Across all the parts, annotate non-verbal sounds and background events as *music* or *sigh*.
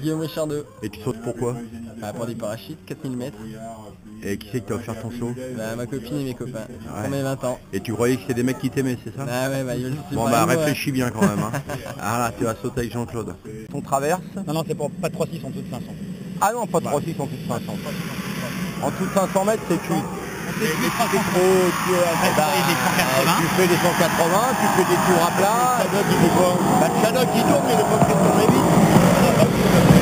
Guillaume Richard 2. Et tu sautes pourquoi Bah, pour des parachutes, 4000 mètres. Et qui c'est qui t'a offert ton saut Bah, ma copine et mes copains. Ouais. Pour mes 20 ans. Et tu croyais que c'était des mecs qui t'aimaient, c'est ça Ah ouais, bah, Bon bah réfléchis bien quand même. Hein. *laughs* ah là, tu vas sauter avec Jean-Claude. On traverse Non, non, c'est pour pas de 3-6 en dessous de 500. Ah non, pas de 3 6 en dessous de 500. En dessous de 500 mètres, c'est cuit. Plus C'est trop, tu, tu fais des 180, tu fais des tours à plat. Le il Bah, le tourne, mais faut que tourner vite.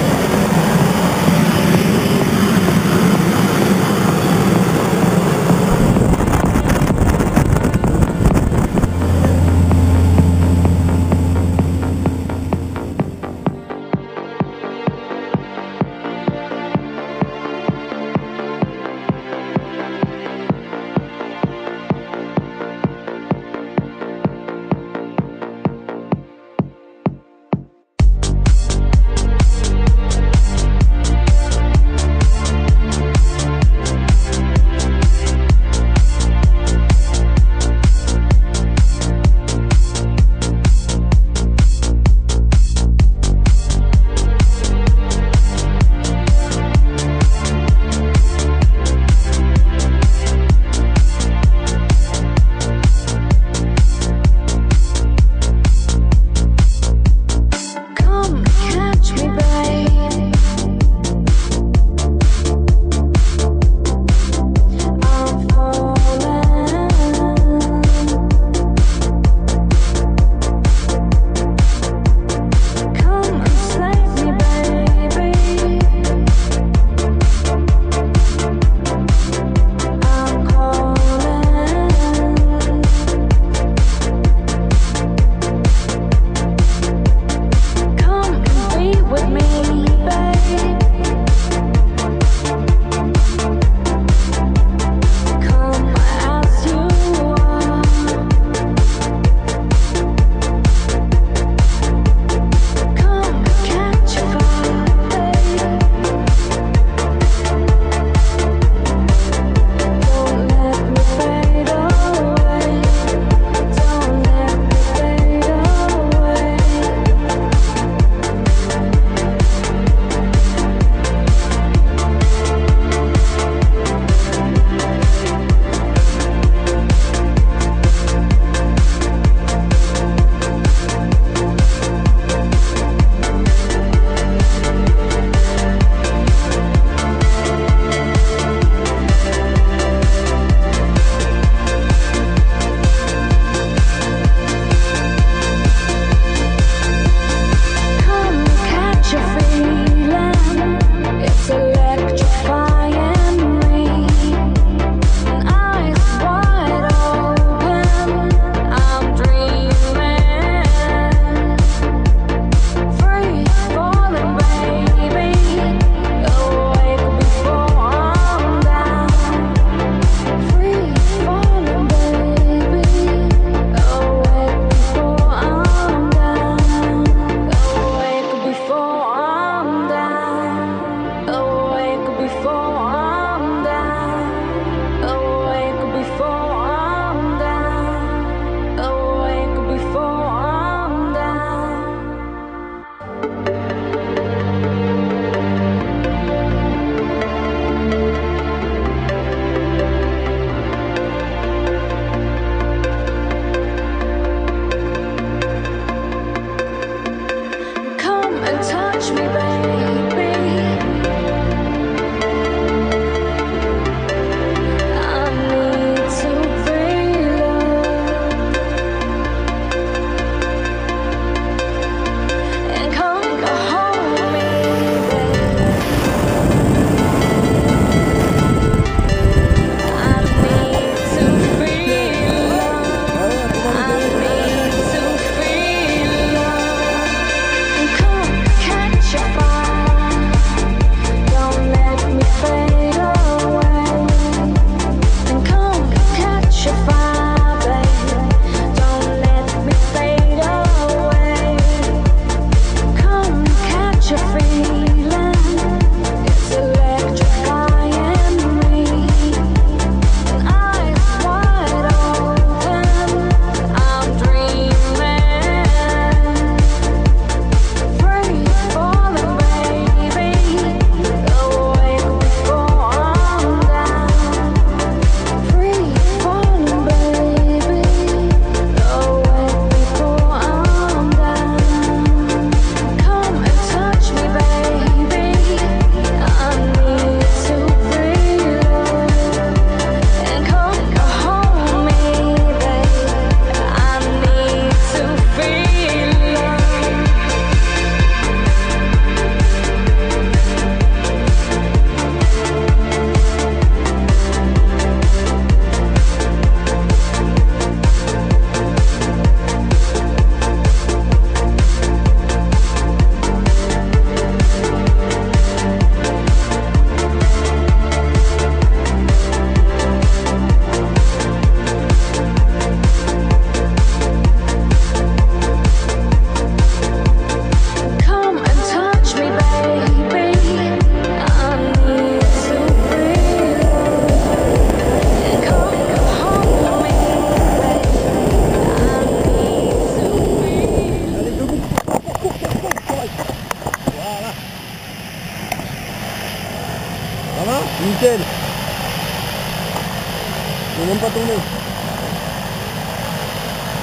Même pas tomber.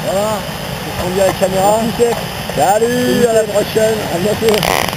Voilà. On dit à la caméra. Salut, à la prochaine. À bientôt.